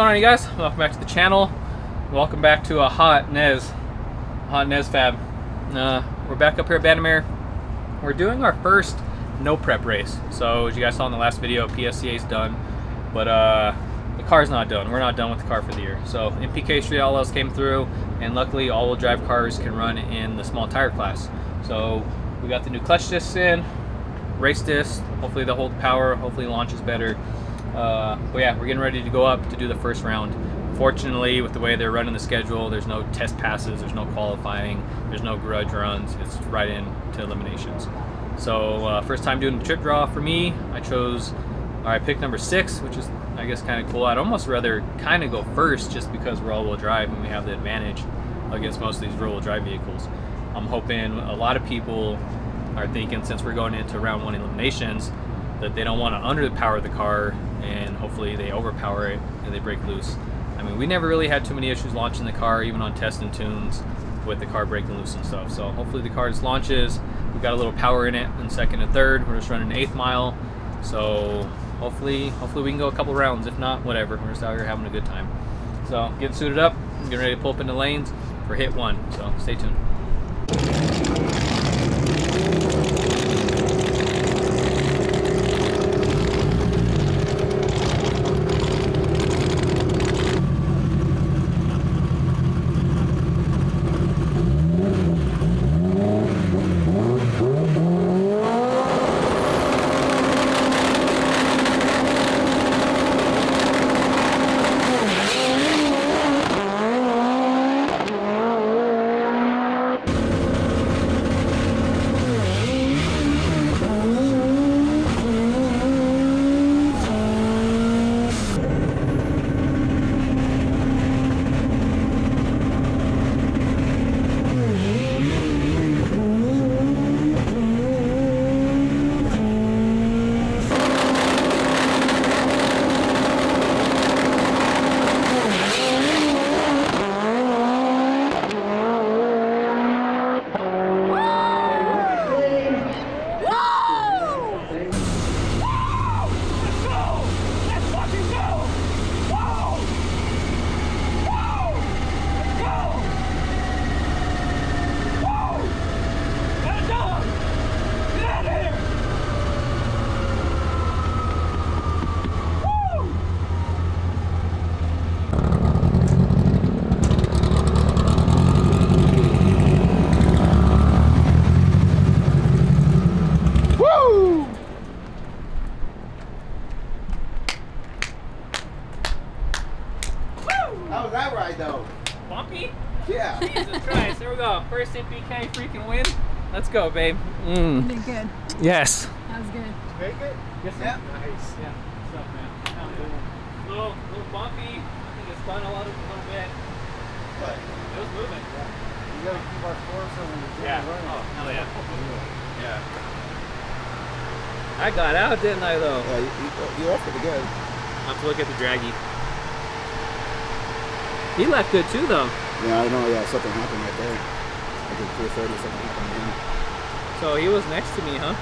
going on you guys? Welcome back to the channel. Welcome back to a hot Nez. Hot Nez Fab. Uh, we're back up here at Bandimere. We're doing our first no prep race. So as you guys saw in the last video, PSCA is done. But uh, the car's not done. We're not done with the car for the year. So NPK Street LLs came through and luckily all-wheel drive cars can run in the small tire class. So we got the new clutch discs in, race discs. Hopefully they'll hold power. Hopefully launches better. Uh, but yeah, we're getting ready to go up to do the first round. Fortunately, with the way they're running the schedule, there's no test passes, there's no qualifying, there's no grudge runs. It's right into eliminations. So uh, first time doing the chip draw for me, I chose, I picked number six, which is I guess kind of cool. I'd almost rather kind of go first just because we're all-wheel drive and we have the advantage against most of these rear-wheel drive vehicles. I'm hoping a lot of people are thinking since we're going into round one eliminations that they don't want to underpower the car and hopefully they overpower it and they break loose. I mean, we never really had too many issues launching the car, even on test and tunes with the car breaking loose and stuff. So hopefully the car just launches. We've got a little power in it in second and third. We're just running eighth mile. So hopefully, hopefully we can go a couple rounds. If not, whatever. We're just out here having a good time. So getting suited up, getting ready to pull up into lanes for hit one. So stay tuned. Go, babe. Mm. Did good. Yes. That was good. Make it? Yes, Yeah. Nice. Yeah. What's up, man? Sounds good. Little, little bumpy. I think it's spun a little, a little bit. But It was moving. Yeah. you gotta keep our force on when you're Yeah. running. Oh, hell yeah. Yeah. I got out, didn't I, though? Yeah, you, you, you left pretty good. I have to look at the Dragy. He left good, too, though. Yeah, I know. Yeah, something happened right there. Like at 3:30, something happened. Again. So he was next to me, huh?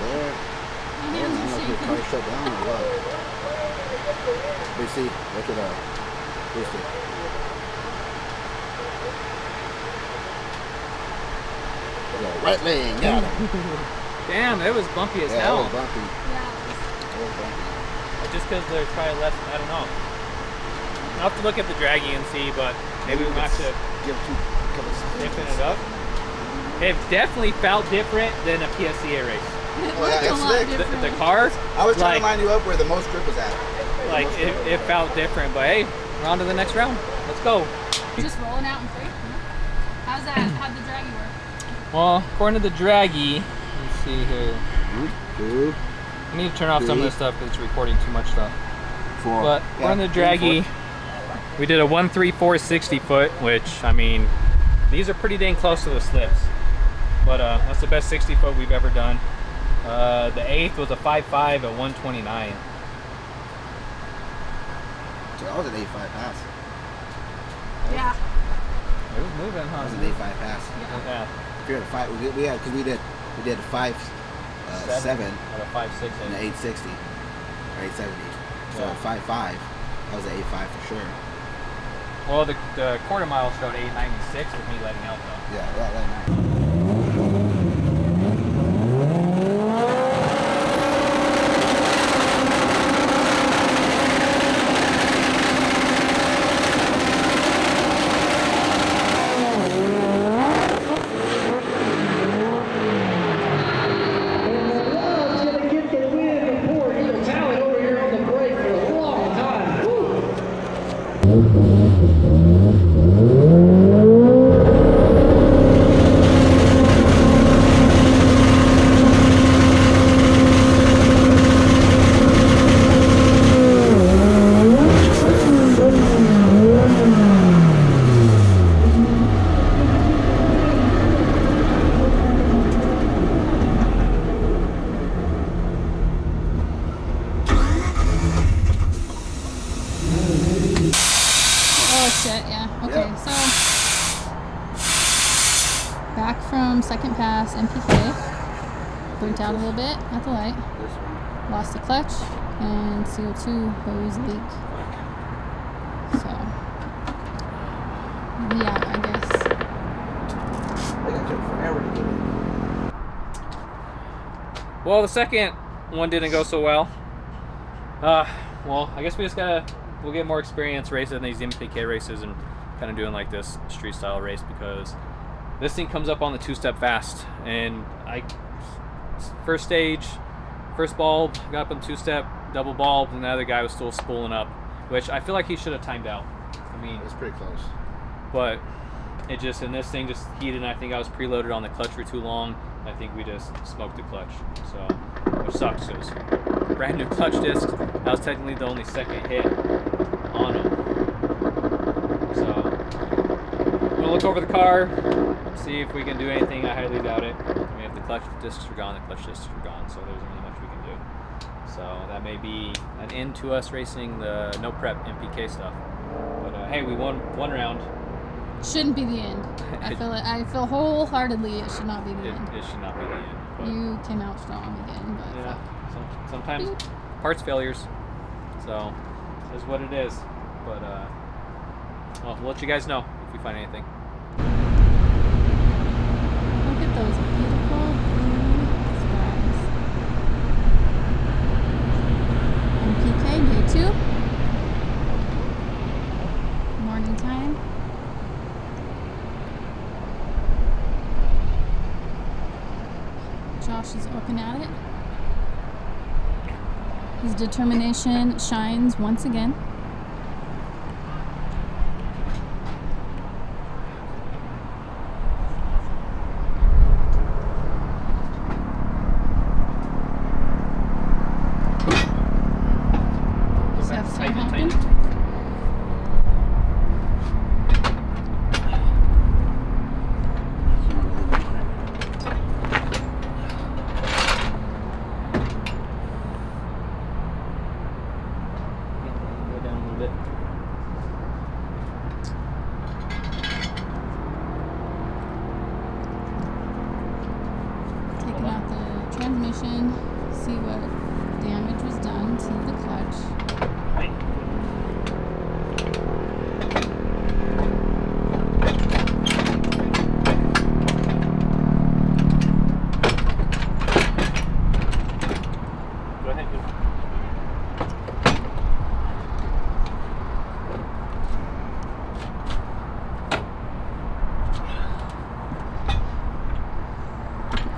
There. My Man, I don't know if your car shut down or what. BC, look at that. Booster. Yeah, right lane, got him. Damn, it was bumpy as Yeah, that hell. was bumpy. Yeah. That was bumpy. Just because there's probably less, I don't know. I'll have to look at the Dragy and see, but maybe we might have to Give two couple different it up. It definitely felt different than a PSCA race. Well, yeah, It's a lot. The, different. the car, I was trying Like- to line you up where the most grip was at. like it, it felt different, but hey, we're on to the next round. Let's go. Just rolling out in three. How's that? How'd the Dragy work? Well, according to the Dragy, let's see here. I need to turn off some of this stuff because it's recording too much stuff. four. But Yeah, we're on the three, Dragy. Four. We did a 134 60 foot, which I mean, these are pretty dang close to the slips. But uh, that's the best 60 foot we've ever done. Uh, the eighth was a 5.5 at 129. So that was an 8-5 pass. Yeah. It was moving, That huh? was an 8-5 pass. Yeah. yeah. If you're at a five, we did, we had, cause we did, we did five, uh, seven, Or a five six and an 860 or 870. So Yeah. five five, that was an 85 for sure. Well, the, the quarter mile showed eight ninety six with me letting out though. Yeah, that, that nice. Love gonna get the win before Eagle Talon over here on the break for a long time. Woo! Oh shit, yeah. Okay, Yeah. so back second pass NPK. Burnt out a little bit at the light. Lost the clutch and CO2 hose leak. So yeah, I guess. I think it took forever to get it. Well, the second one didn't go so well. Uh, well, I guess we just gotta we'll get more experience racing these NPK races and kind of doing like this street style race because this thing comes up on the two step fast and I first stage, first bulb got up on two step, double bulb, and the other guy was still spooling up, which I feel like he should have timed out. I mean, It's pretty close. but it just and this thing just heated and I think I was preloaded on the clutch for too long. I think we just smoked the clutch. So which sucks because brand new clutch disc. That was technically the only second hit on them. So Look over the car, see if we can do anything. I highly doubt it. I mean if the clutch discs are gone, the clutch discs are gone, so there's only much we can do. So that may be an end to us racing the no prep NPK stuff. But uh, hey, we won one round. Shouldn't be the end. I feel it. I feel wholeheartedly it should not be the It, end. it should not be the end. But You came out strong again, but yeah, some, sometimes parts failures. So is what it is. But uh, well, we'll let you guys know if we find anything. Those beautiful blue skies. NPK day two. Morning time. Josh is looking at it. His determination shines once again. Does that still Tighten it, happen? tighten it. Go down a little bit. Taking out the transmission, see what damage was done to the clutch. Right. Go ahead. Go.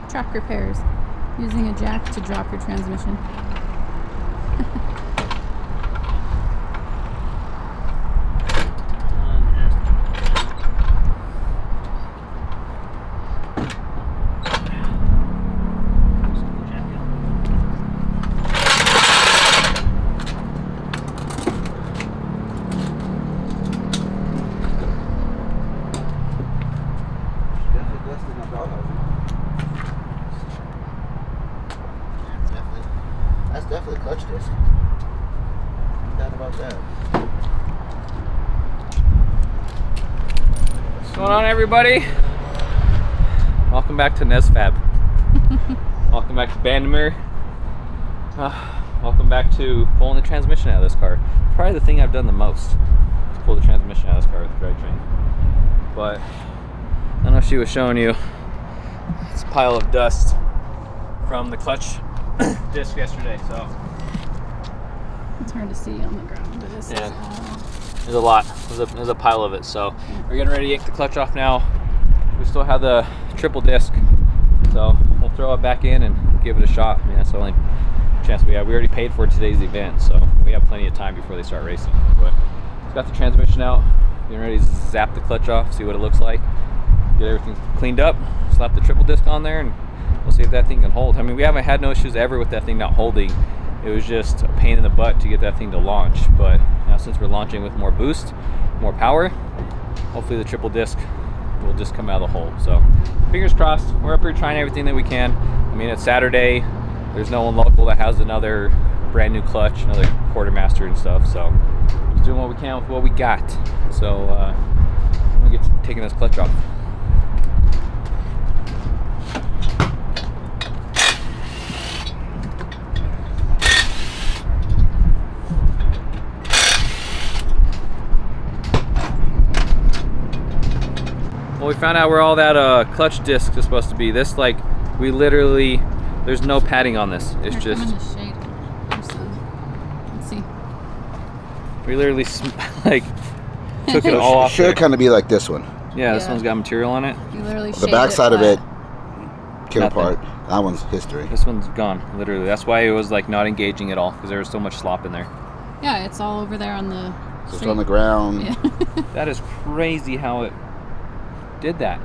Track repairs. Using a jack to drop your transmission. Definitely dusted in my doghouse. Yeah, definitely. That's definitely a clutch disc. No doubt about that. What's going on, everybody? Welcome back to NesFab. Welcome back to Bandimere. Uh, welcome back to pulling the transmission out of this car. Probably the thing I've done the most is pull the transmission out of this car with the drivetrain. But I don't know if she was showing you this pile of dust from the clutch disc yesterday. So It's hard to see on the ground, but this Yeah. There's a lot. There's a, there's a pile of it. So we're getting ready to yank the clutch off now. We still have the triple disc, so we'll throw it back in and give it a shot. I mean, that's the only chance we have. We already paid for today's event, so we have plenty of time before they start racing. But got the transmission out. Getting ready to zap the clutch off, see what it looks like. Get everything cleaned up. Slap the triple disc on there, and we'll see if that thing can hold. I mean, we haven't had no issues ever with that thing not holding. It was just a pain in the butt to get that thing to launch. But now since we're launching with more boost, more power, hopefully the triple disc will just come out of the hole. So fingers crossed. We're up here trying everything that we can. I mean, it's Saturday. There's no one local that has another brand new clutch, another quartermaster and stuff. So just doing what we can with what we got. So uh, I'm gonna get taking this clutch off. Well, we found out where all that uh, clutch disc is supposed to be. This, like, we literally, there's no padding on this. It's Here, come just, in the shade. There's some- Let's see. we literally, like, took it all off. Should there. kind of be like this one. Yeah, this Yeah. one's got material on it. You literally The shaved back side of it flat. came Nothing. apart. That one's history. This one's gone, literally. That's why it was like not engaging at all because there was so much slop in there. Yeah, it's all over there on the. Just street. on the ground. Yeah. That is crazy how it did that.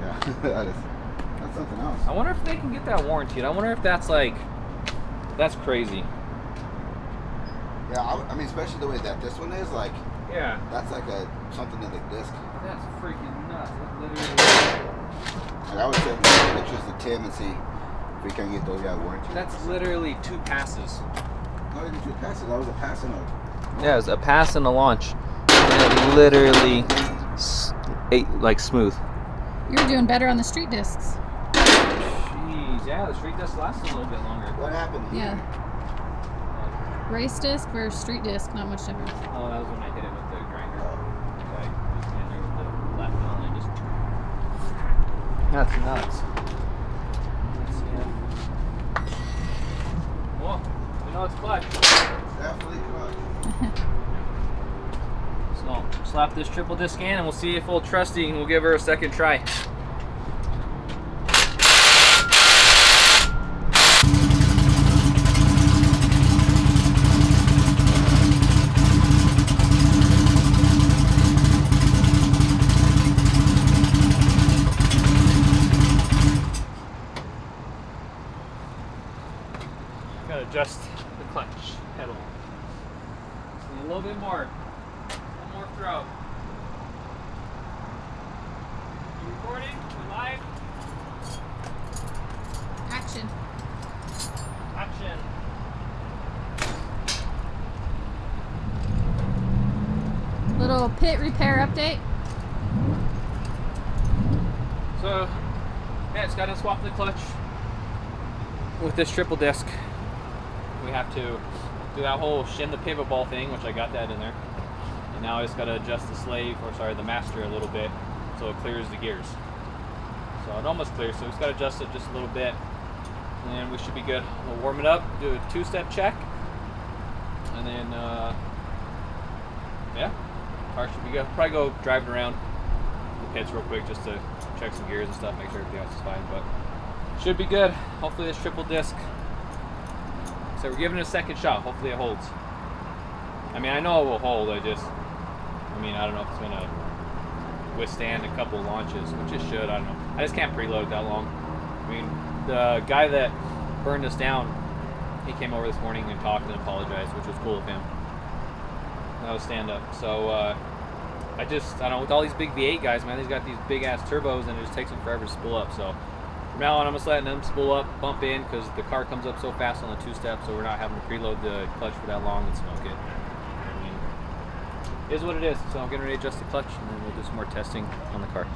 Yeah, that is that's something else. I wonder if they can get that warranted. I wonder if that's like, that's crazy. Yeah, I, I mean, especially the way that this one is, like Yeah, that's like a something in the disc. that's freaking nuts. That's literally, And I would send pictures to Tim and see if we can get those guys warranty. that's literally two passes. not even two passes. That was a pass and a. Yeah, it was a pass and a launch. And it literally s- ate like smooth. You're doing better on the street discs. Jeez, yeah, the street disc lasts a little bit longer. What happened? Yeah. Race disc versus street disc, not much difference. Oh, that was when I hit it with the grinder. Like, just in there with the left pedal and just. That's nuts. Let's see it. Well, we know it's clutch. Definitely clutch. So slap this triple disc in and we'll see if old Trusty will give her a second try. Gotta adjust the clutch pedal. Just need a little bit more. One more throw. You recording? You live? Action. Action. Little pit repair update. So, yeah, it's got to swap the clutch with this triple disc. We have to do that whole shim the pivot ball thing, which I got that in there. And now I just got to adjust the slave, or sorry, the master a little bit so it clears the gears. So it almost clears, so we just got to adjust it just a little bit. And we should be good. We'll warm it up, do a two-step check. And then, uh, yeah, car should be good. Probably go drive it around the pits real quick just to check some gears and stuff, make sure everything else is fine. But should be good. Hopefully this triple disc. So we're giving it a second shot. Hopefully it holds. I mean, I know it will hold. I just, I mean, I don't know if it's gonna withstand a couple launches, which it should. I don't know. I just can't preload that long. I mean, the guy that burned us down, he came over this morning and talked and apologized, which was cool of him. That was stand up. So. uh I just, I don't know, with all these big V8 guys, man, they've got these big ass turbos and it just takes them forever to spool up. So from now on, I'm just letting them spool up, bump in, because the car comes up so fast on the two step, so we're not having to preload the clutch for that long and smoke it. I mean, is what it is. So I'm getting ready to adjust the clutch and then we'll do some more testing on the car.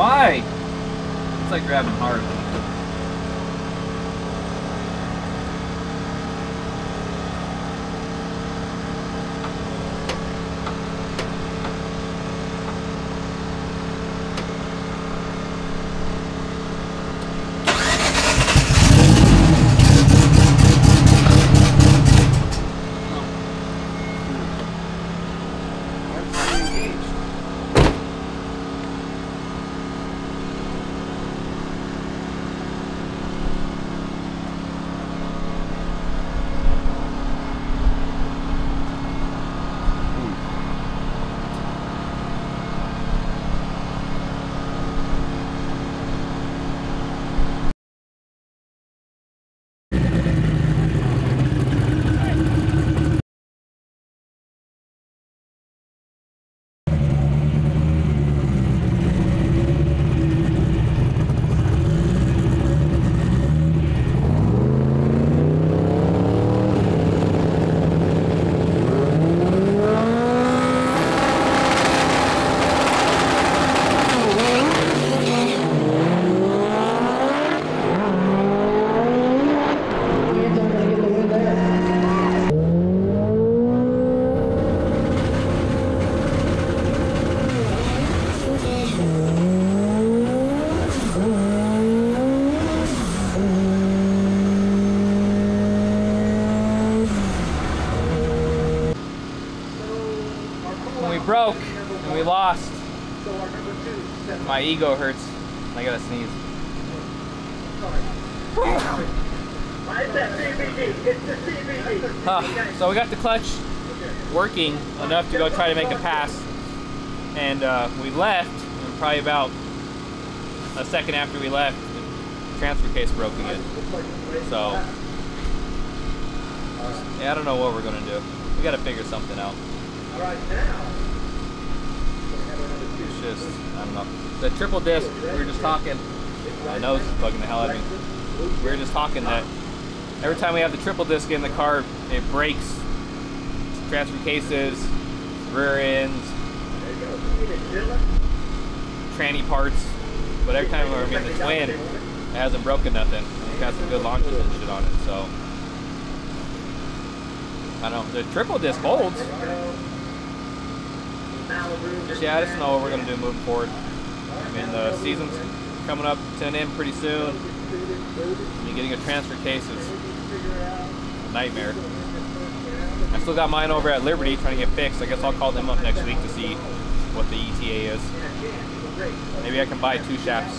Why? It's like grabbing hard. My ego hurts. I gotta sneeze. So we got the clutch working enough to go try to make a pass, and uh, we left. And probably about a second after we left, the transfer case broke again. So yeah, I don't know what we're gonna do. We got to figure something out. Now. It's just I don't know. The triple disc. We were just talking. My nose is bugging the hell out of me. We were just talking that every time we have the triple disc in the car, it breaks transfer cases, rear ends, tranny parts. But every time we're in the twin, it hasn't broken nothing. We've got some good launches and shit on it, so. I don't know. The triple disc holds. Just, yeah, I just know what we're gonna do moving forward. Mean, the season's coming up to an end pretty soon. Mean, getting a transfer case is a nightmare. I still got mine over at Liberty trying to get fixed. I guess I'll call them up next week to see what the ETA is. Maybe I can buy two shafts.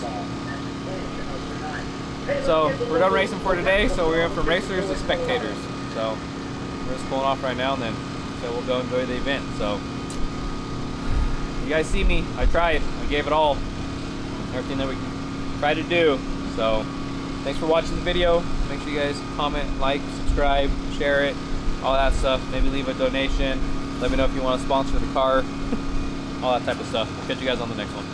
So we're done racing for today. So we went from racers to spectators. So we're just pulling off right now, and then so we'll go enjoy the event. So you guys see me. I tried. I gave it all. Everything that we try to do. So thanks for watching the video. Make sure you guys comment, like, subscribe, share it, all that stuff. Maybe leave a donation. Let me know if you want to sponsor the car. all that type of stuff. We'll catch you guys on the next one.